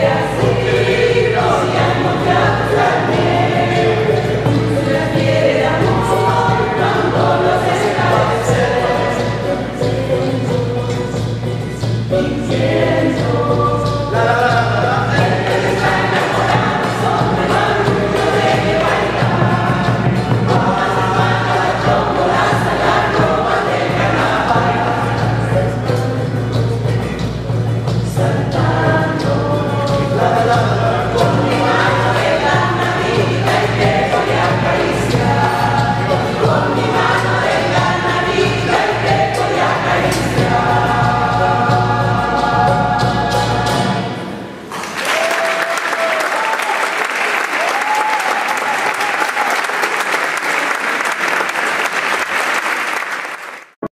Gracias.